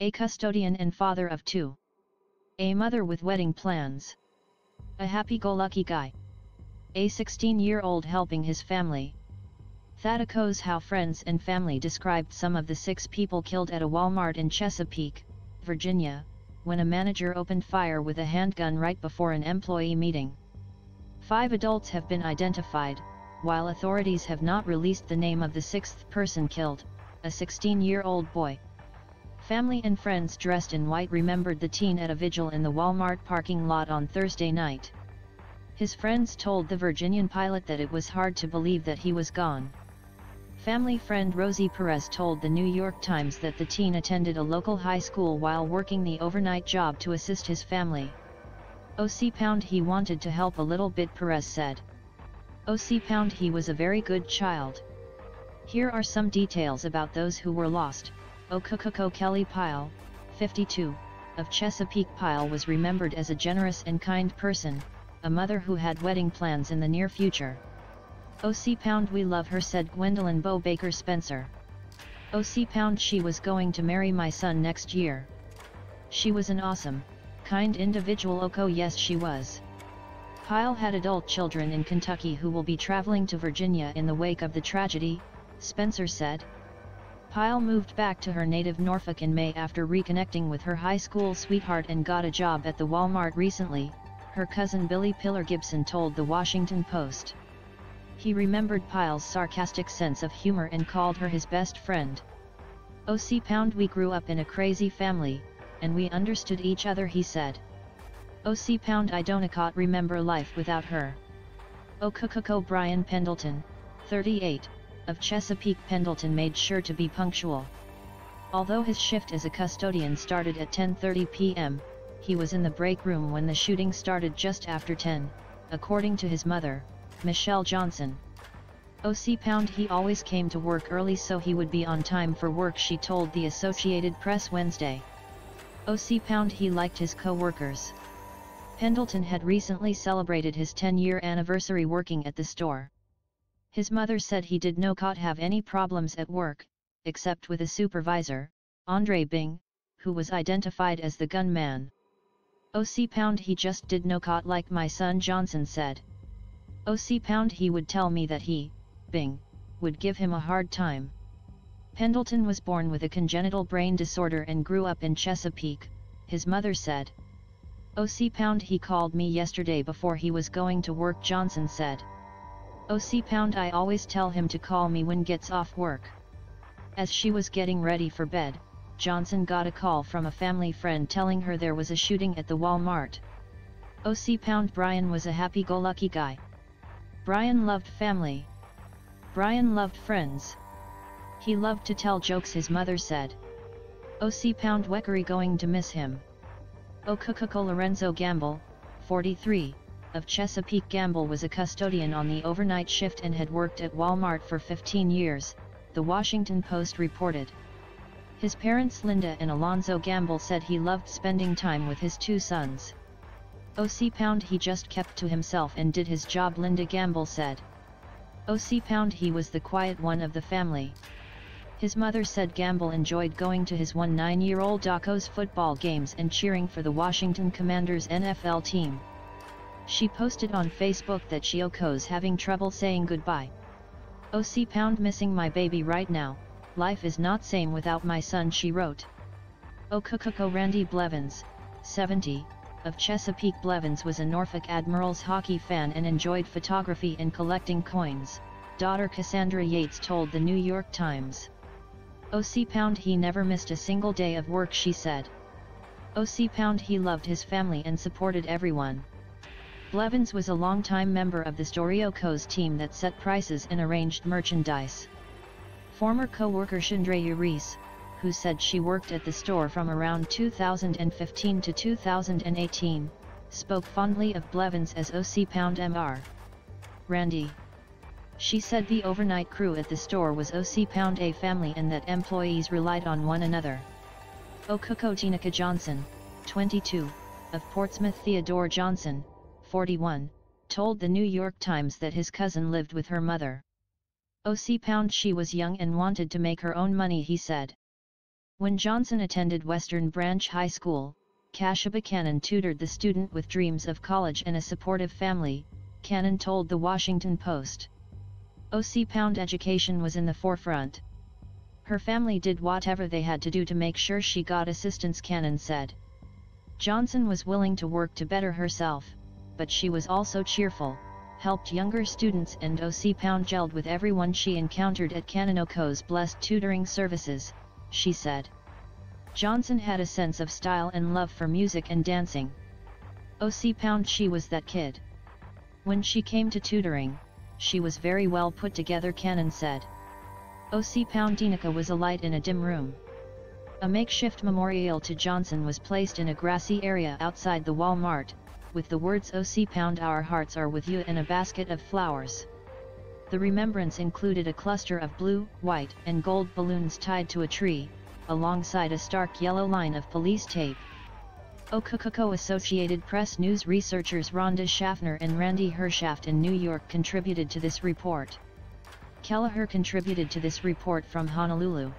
A custodian and father of two. A mother with wedding plans. A happy-go-lucky guy. A 16-year-old helping his family. That echoes how friends and family described some of the six people killed at a Walmart in Chesapeake, Virginia, when a manager opened fire with a handgun right before an employee meeting. Five adults have been identified, while authorities have not released the name of the sixth person killed, a 16-year-old boy. Family and friends dressed in white remembered the teen at a vigil in the Walmart parking lot on Thursday night. His friends told the Virginian pilot that it was hard to believe that he was gone. Family friend Rosie Perez told the New York Times that the teen attended a local high school while working the overnight job to assist his family. OC Pound he wanted to help a little bit Perez said. OC Pound he was a very good child. Here are some details about those who were lost. Okokoko Kellie Pyle, 52, of Chesapeake Pyle was remembered as a generous and kind person, a mother who had wedding plans in the near future. OC Pound we love her said Gwendolyn Bo Baker Spencer. OC Pound she was going to marry my son next year. She was an awesome, kind individual Oko yes she was. Pyle had adult children in Kentucky who will be traveling to Virginia in the wake of the tragedy, Spencer said. Pyle moved back to her native Norfolk in May after reconnecting with her high school sweetheart and got a job at the Walmart recently, her cousin Billy Pillar Gibson told the Washington Post. He remembered Pyle's sarcastic sense of humor and called her his best friend. Oh, OC Pound we grew up in a crazy family, and we understood each other he said. Oh, OC Pound I don't remember life without her. Oh, Okokoko Brian Pendleton, 38, of Chesapeake Pendleton made sure to be punctual. Although his shift as a custodian started at 10.30 p.m., he was in the break room when the shooting started just after 10, according to his mother, Michelle Johnson. OC Pound he always came to work early so he would be on time for work she told the Associated Press Wednesday. OC Pound he liked his co-workers. Pendleton had recently celebrated his 10-year anniversary working at the store. His mother said he did no caught have any problems at work, except with a supervisor, Andre Bing, who was identified as the gunman. OC Pound he just did no caught like my son Johnson said. OC Pound he would tell me that he, Bing, would give him a hard time. Pendleton was born with a congenital brain disorder and grew up in Chesapeake, his mother said. OC Pound he called me yesterday before he was going to work Johnson said. OC Pound I always tell him to call me when gets off work. As she was getting ready for bed, Johnson got a call from a family friend telling her there was a shooting at the Walmart. OC Pound Brian was a happy-go-lucky guy. Brian loved family. Brian loved friends. He loved to tell jokes his mother said. OC Pound Weckery going to miss him. Okokoko Lorenzo Gamble, 43, of Chesapeake Gamble was a custodian on the overnight shift and had worked at Walmart for 15 years, the Washington Post reported. His parents Linda and Alonzo Gamble said he loved spending time with his two sons. OC Pound he just kept to himself and did his job Linda Gamble said. OC Pound he was the quiet one of the family. His mother said Gamble enjoyed going to his one nine-year-old Daco's football games and cheering for the Washington Commanders NFL team. She posted on Facebook that Shioko's having trouble saying goodbye. Oh, OC Pound missing my baby right now, life is not same without my son she wrote. Oh, Okokoko Randy Blevins, 70, of Chesapeake Blevins was a Norfolk Admirals hockey fan and enjoyed photography and collecting coins, daughter Cassandra Yates told the New York Times. Oh, OC Pound he never missed a single day of work she said. OC Pound he loved his family and supported everyone. Blevins was a longtime member of the Storiocos team that set prices and arranged merchandise. Former co-worker Chandra Reese, who said she worked at the store from around 2015 to 2018, spoke fondly of Blevins as OC Pound Mr. Randy. She said the overnight crew at the store was OC Pound A family and that employees relied on one another. Okoko Tyneka Johnson, 22, of Portsmouth Theodore Johnson, 41, told the New York Times that his cousin lived with her mother. OC Pound she was young and wanted to make her own money he said. When Johnson attended Western Branch High School, Kashaba Cannon tutored the student with dreams of college and a supportive family, Cannon told the Washington Post. OC Pound education was in the forefront. Her family did whatever they had to do to make sure she got assistance Cannon said. Johnson was willing to work to better herself, but she was also cheerful, helped younger students and OC Pound gelled with everyone she encountered at Kannonokos blessed tutoring services, she said. Johnson had a sense of style and love for music and dancing. OC Pound she was that kid. When she came to tutoring, she was very well put together Cannon said. O.C. Poundinica was a light in a dim room. A makeshift memorial to Johnson was placed in a grassy area outside the Walmart, with the words O.C. Pound Our Hearts Are With You in a basket of flowers. The remembrance included a cluster of blue, white and gold balloons tied to a tree, alongside a stark yellow line of police tape. Okokoko Associated Press news researchers Rhonda Schaffner and Randy Herschaft in New York contributed to this report. Kelleher contributed to this report from Honolulu.